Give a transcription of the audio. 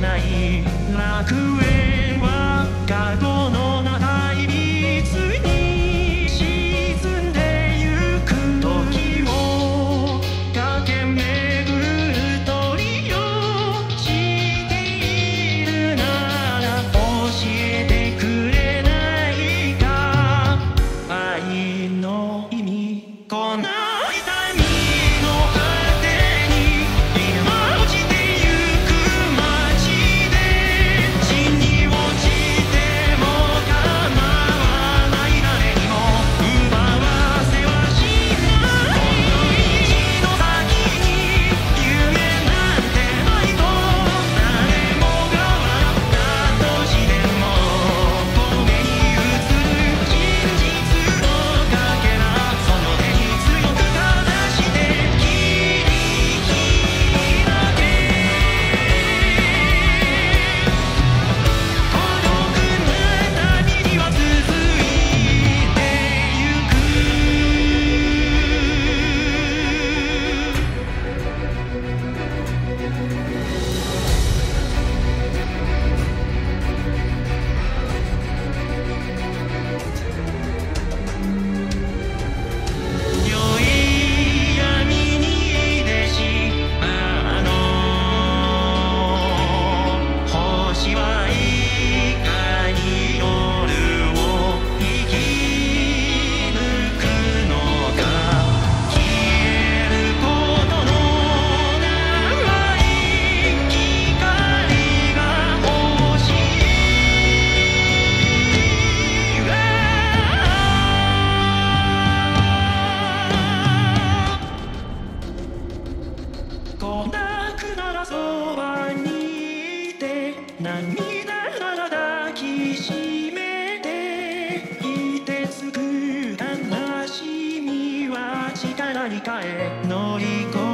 ない乗り越え